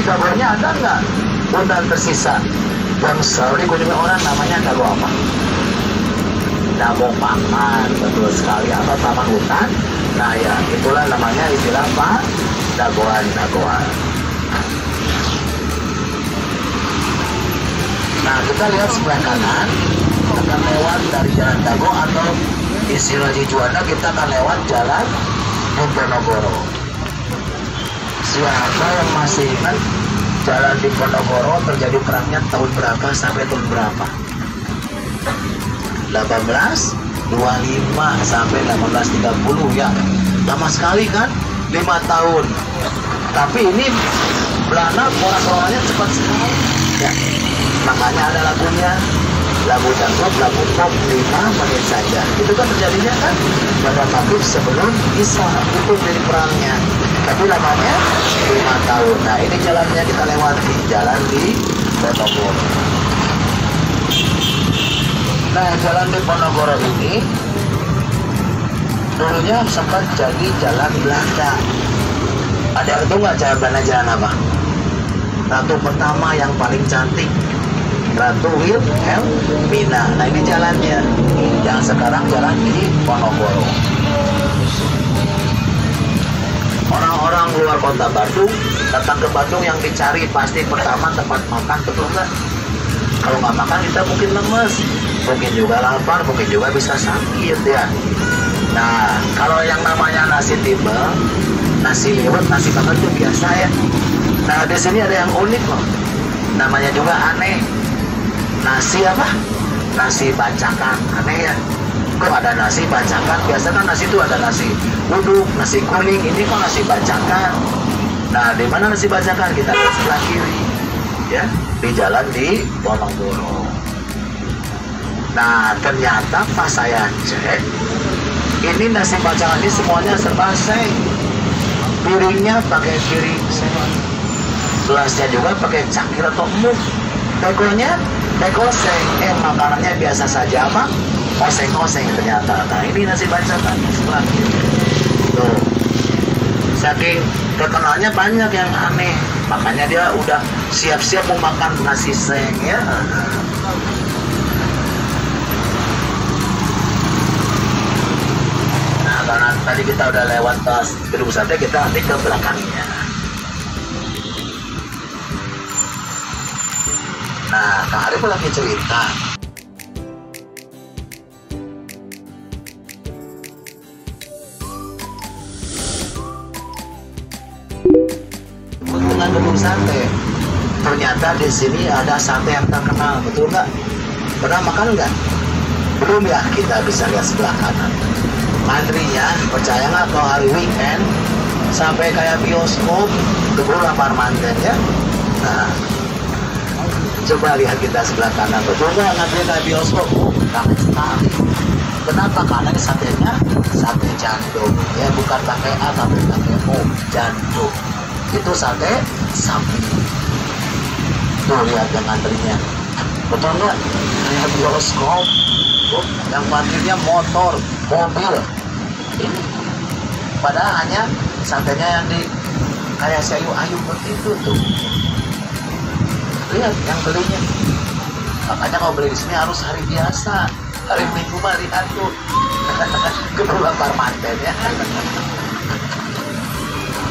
di kabarnya ada nggak hutan tersisa yang selalu dikunjungi orang namanya dago apa? Dago Paman, betul sekali. Atau taman hutan. Nah ya, itulah namanya istilah apa? Dagoan-dagoan. Nah, kita lihat sebelah kanan akan lewat dari jalan Dago atau istilah di Juanda kita akan lewat jalan Diponegoro. Siapa yang masih ingat jalan di Ponorogo terjadi perangnya tahun berapa sampai tahun berapa? 1825 sampai 1830 ya. Lama sekali kan? 5 tahun. Tapi ini Belanda orang-orangnya cepat sekali. Ya. Makanya ada lagunya lagu dangdut, lagu pop 5 menit saja. Itu kan terjadinya kan pada maghrib sebelum Isa itu dari perangnya. Tapi lamanya 5 tahun. Nah ini jalannya kita lewati, jalan di Ponorogo. Nah jalan di Ponorogo ini dulunya sempat jadi jalan Belanda. Ada tahu nggak jalan Belanda jalan apa? Ratu pertama yang paling cantik Ratu Wilhelmina. Nah ini jalannya. Yang sekarang jalan di Ponorogo. Kota Bandung datang ke Bandung yang dicari pasti pertama tempat makan betul nggak? Kalau nggak makan kita mungkin lemes, mungkin juga lapar, mungkin juga bisa sakit ya. Nah kalau yang namanya nasi timbel, nasi liwet, nasi bakar itu biasa ya. Nah di sini ada yang unik loh, namanya juga aneh nasi apa? Nasi bacakan, aneh ya. Kok ada nasi bacakan? Biasa kan nasi itu ada nasi uduk, nasi kuning, ini kok nasi bacakan. Nah, di mana nasi bacakan? Kita lihat sebelah kiri. Ya, di jalan di Ponorogo. Nah, ternyata pas saya cek, ini nasi bacakan ini semuanya serba seng. Piringnya pakai piring seng. Gelasnya juga pakai cangkir atau muk. Tekonya oseng eh makanannya biasa saja apa oseng-oseng ternyata nah ini nasi bacakan sebelah tuh saking terkenalnya banyak yang aneh. Makanya dia udah siap-siap mau makan nasi seng ya. Nah karena tadi kita udah lewat pas gedung sate kita nanti ke belakangnya. Nah, Kak Arif lagi cerita. Sate, ternyata di sini ada sate yang terkenal, betul nggak? Pernah makan nggak? Belum ya, kita bisa lihat sebelah kanan. Antrinya, percaya nggak kalau hari weekend, sampai kayak bioskop, keburu lapar manten ya. Nah, coba lihat kita sebelah kanan betul nggak ngantri kayak bioskop ramai kenapa karena ini satenya sate jantung ya bukan pakai A tapi pakai O jantung itu sate sapi tuh lihat yang ngantrinya. Betul nggak? Kayak bioskop. Tuh, yang parkirnya motor mobil. Ini. Padahal hanya satenya yang di kayak sayu ayu begitu tuh. Lihat yang belinya. Makanya kalau beli di sini harus hari biasa. Hari minggu mah lihat tuh keberlapar manten ya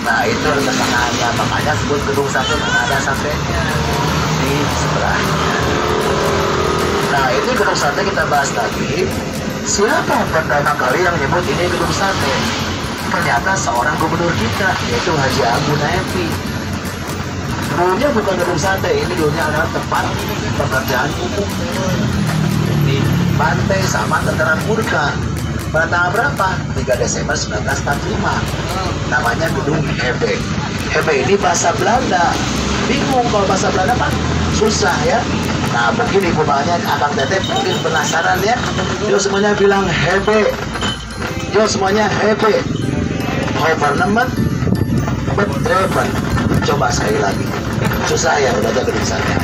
nah itu kesenangannya makanya sebut gedung sate karena ada satenya. Di sebelahnya. Nah itu gedung sate kita bahas tadi. Siapa pertama kali yang nyebut ini gedung sate? Ternyata seorang gubernur kita yaitu Haji Abu Naefi dulunya bukan gedung sate ini dulunya adalah tempat pekerjaan umum. Di pantai sama tentara murka pada tanggal berapa? 3 Desember 1945 namanya gedung Hebe. Hebe ini bahasa Belanda. Bingung kalau bahasa Belanda kan susah ya. Nah mungkin ibu bapaknya Abang Tete mungkin penasaran ya. Yo semuanya bilang Hebe. Yo semuanya Hebe. Hovernement Bedreven coba sekali lagi. Susah ya udah jadi ya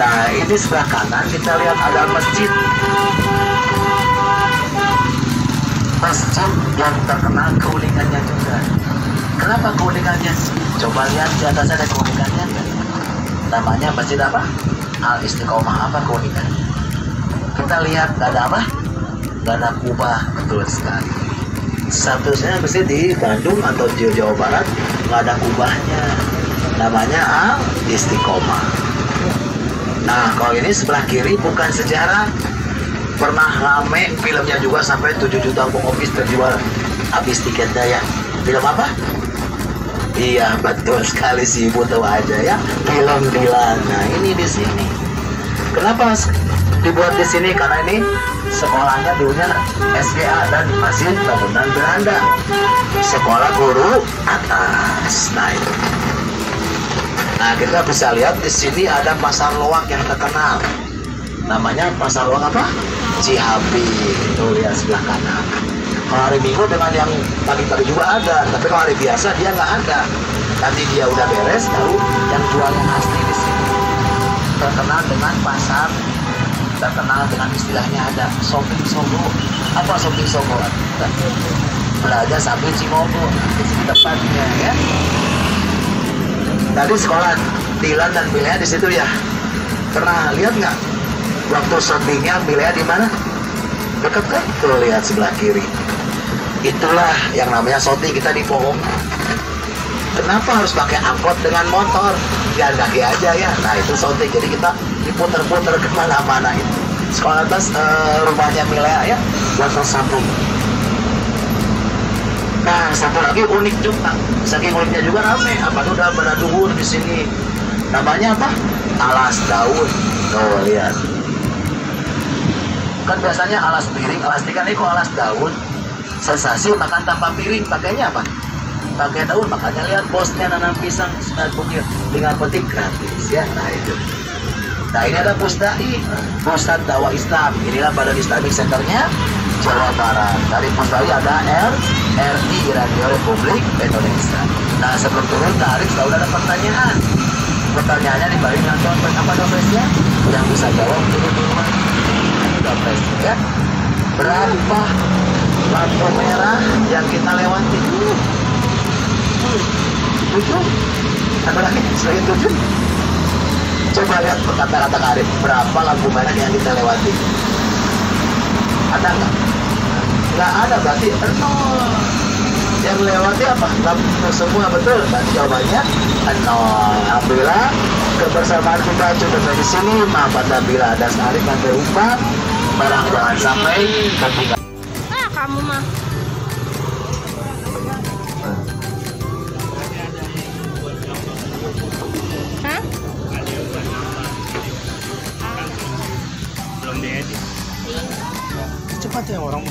nah ini sebelah kanan kita lihat ada masjid masjid yang terkenal keulingannya juga Kenapa keunikannya? Coba lihat di atas ada keunikannya? Namanya masjid apa? Al Istiqomah apa keunikannya? Kita lihat gak ada apa? Gak ada kubah betul sekali. Satunya mesti di Bandung atau di Jawa Barat nggak ada kubahnya. Namanya Al Istiqomah. Nah kalau ini sebelah kiri bukan sejarah. Pernah rame filmnya juga sampai 7 juta office terjual. Habis tiketnya ya film apa? Iya betul sekali sih ibu tahu aja ya. Film Dilan. Nah ini di sini. Kenapa dibuat di sini? Karena ini sekolahnya dulunya SGA dan masih bangunan Belanda sekolah guru atas. Nah itu nah kita bisa lihat di sini ada pasar loak yang terkenal. Namanya pasar loak apa? Cihabi itu lihat sebelah kanan. Kalau hari minggu dengan yang pagi-pagi juga ada tapi kalau hari biasa dia nggak ada. Nanti dia udah beres baru yang jual yang asli di sini. Terkenal dengan pasar terkenal dengan istilahnya ada shopping sogo. Apa shopping sogo? Belajar sambil cimogo di tempatnya ya tadi sekolah Dilan dan Bilea di situ ya. Pernah lihat nggak? Waktu shoppingnya Bilea di mana? Dekat kan? Tuh lihat sebelah kiri. Itulah yang namanya shooting kita di pohon. Kenapa harus pakai angkot dengan motor? Jalan kaki aja ya. Nah itu shooting jadi kita diputer-puter ke mana-mana. Itu sekolah atas uh, rumahnya Milea ya. Belakang sambung nah satu lagi unik juga. Saking uniknya juga rame. Apa tuh udah pada duhur di sini? Namanya apa? Alas daun. Tuh lihat. Kan biasanya alas piring alas ikan itu alas daun. Sensasi makan tanpa piring pakainya apa? Pakai daun makanya lihat bosnya nanam pisang bukit. Dengan petik gratis ya. Nah itu. Nah ini ada pusdai pusat dakwah Islam. Inilah badan Islamic Centernya Jawa Barat. Dari pusdai ada R RI Radio Republik Indonesia. Nah sebelum turun tarik selalu ada pertanyaan. Pertanyaannya dibalik dompet apa dompetnya yang bisa jawab turun turun dompet ya. Berapa lampu merah yang kita lewati? Tujuh. Ada lagi? Selain tujuh. Coba lihat kata-kata Karim berapa lampu merah yang kita lewati? Ada nggak nggak ada berarti nol. Yang lewati apa? Lampu semua betul. Berarti jawabannya nol. Alhamdulillah kebersamaan kita cukup dari sini. Maaf apabila ada sekali sampai lupa. Barang jangan sampai ketinggalan. Kamu mah. Diedit. Cepat ya orang